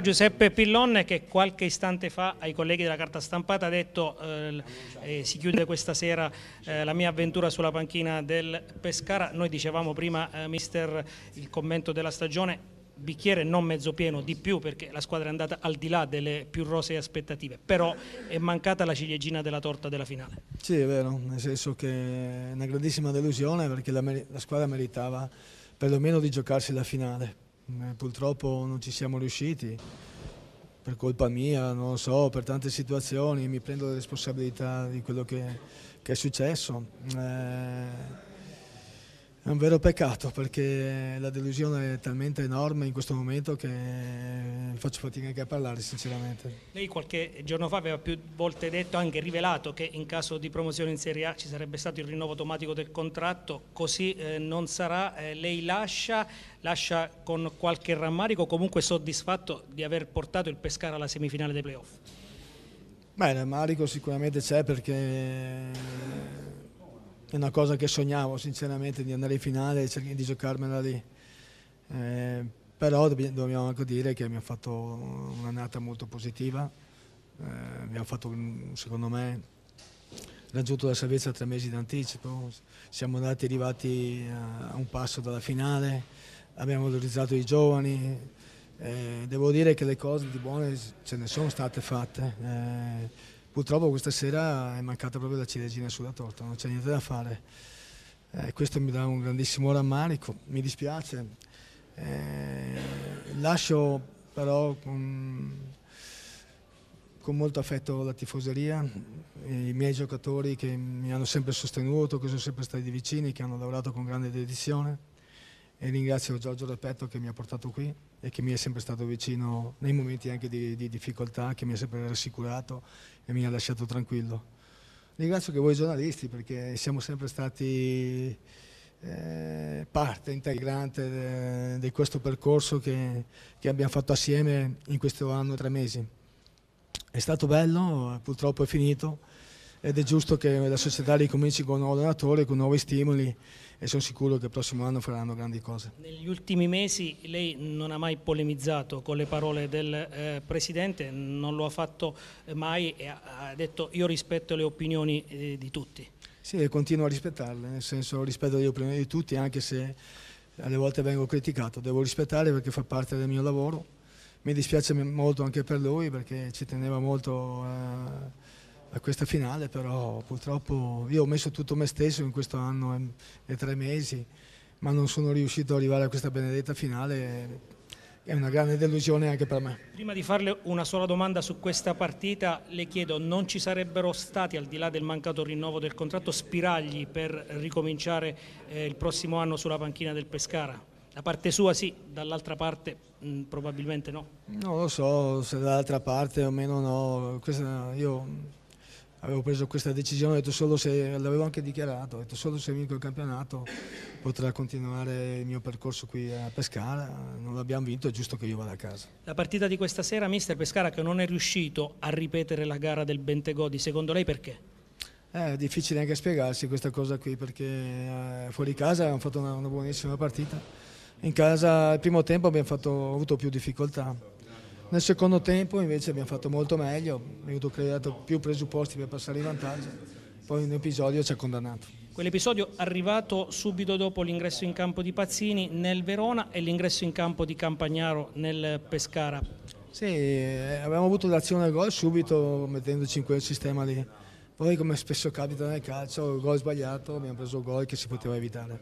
Giuseppe Pillon che qualche istante fa ai colleghi della carta stampata ha detto eh, eh, si chiude questa sera eh, la mia avventura sulla panchina del Pescara, noi dicevamo prima eh, mister il commento della stagione bicchiere non mezzo pieno di più perché la squadra è andata al di là delle più rosee aspettative. Però è mancata la ciliegina della torta della finale. Sì è vero, nel senso che è una grandissima delusione perché la, la squadra meritava perlomeno di giocarsi la finale purtroppo non ci siamo riusciti per colpa mia, non lo so, per tante situazioni, mi prendo le responsabilità di quello che, che è successo. Eh, un vero peccato perché la delusione è talmente enorme in questo momento che faccio fatica anche a parlare sinceramente. Lei qualche giorno fa aveva più volte detto, anche rivelato, che in caso di promozione in Serie A ci sarebbe stato il rinnovo automatico del contratto, così eh, non sarà. Eh, lei lascia, lascia con qualche rammarico, comunque soddisfatto di aver portato il Pescara alla semifinale dei playoff? Beh, rammarico sicuramente c'è perché è una cosa che sognavo sinceramente di andare in finale e di giocarmela lì. Eh, però dobbiamo anche dire che abbiamo fatto un'annata molto positiva, eh, abbiamo fatto secondo me raggiunto la salvezza tre mesi d'anticipo, siamo andati arrivati a un passo dalla finale, abbiamo valorizzato i giovani, eh, devo dire che le cose di buone ce ne sono state fatte. Purtroppo questa sera è mancata proprio la ciliegina sulla torta, non c'è niente da fare. Eh, questo mi dà un grandissimo rammarico, mi dispiace. Eh, lascio però con, con, molto affetto la tifoseria, i miei giocatori che mi hanno sempre sostenuto, che sono sempre stati vicini, che hanno lavorato con grande dedizione e ringrazio Giorgio Repetto che mi ha portato qui e che mi è sempre stato vicino nei momenti anche di, di difficoltà, che mi ha sempre rassicurato e mi ha lasciato tranquillo. Ringrazio anche voi giornalisti perché siamo sempre stati eh, parte integrante di questo percorso che, che abbiamo fatto assieme in questo anno e tre mesi. È stato bello, purtroppo è finito ed è giusto che la società ricominci con un nuovo allenatore, con nuovi stimoli e sono sicuro che il prossimo anno faranno grandi cose. Negli ultimi mesi lei non ha mai polemizzato con le parole del eh, Presidente, non lo ha fatto mai e ha detto io rispetto le opinioni eh, di tutti. Sì, e continuo a rispettarle, nel senso rispetto le opinioni di tutti anche se alle volte vengo criticato, devo rispettare perché fa parte del mio lavoro. Mi dispiace molto anche per lui perché ci teneva molto a a questa finale, però purtroppo io ho messo tutto me stesso in questo anno e, tre mesi, ma non sono riuscito ad arrivare a questa benedetta finale è una grande delusione anche per me. Prima di farle una sola domanda su questa partita, le chiedo, non ci sarebbero stati, al di là del mancato rinnovo del contratto, spiragli per ricominciare eh, il prossimo anno sulla panchina del Pescara? Da parte sua sì, dall'altra parte mh, probabilmente no. Non lo so se dall'altra parte o meno no, Questa, io avevo preso questa decisione, ho detto solo se, l'avevo anche dichiarato, ho detto solo se vinco il campionato potrà continuare il mio percorso qui a Pescara, non l'abbiamo vinto, è giusto che io vada a casa. La partita di questa sera, mister Pescara che non è riuscito a ripetere la gara del Bentegodi, secondo lei perché? È difficile anche spiegarsi questa cosa qui perché eh, fuori casa abbiamo fatto una, una buonissima partita, in casa il primo tempo abbiamo fatto, avuto più difficoltà nel secondo tempo invece abbiamo fatto molto meglio, abbiamo creato più presupposti per passare in vantaggio, poi un episodio ci ha condannato. Quell'episodio arrivato subito dopo l'ingresso in campo di Pazzini nel Verona e l'ingresso in campo di Campagnaro nel Pescara. Sì, eh, abbiamo avuto l'azione al gol subito mettendoci in quel sistema lì. Poi come spesso capita nel calcio, il gol sbagliato, abbiamo preso il gol che si poteva evitare.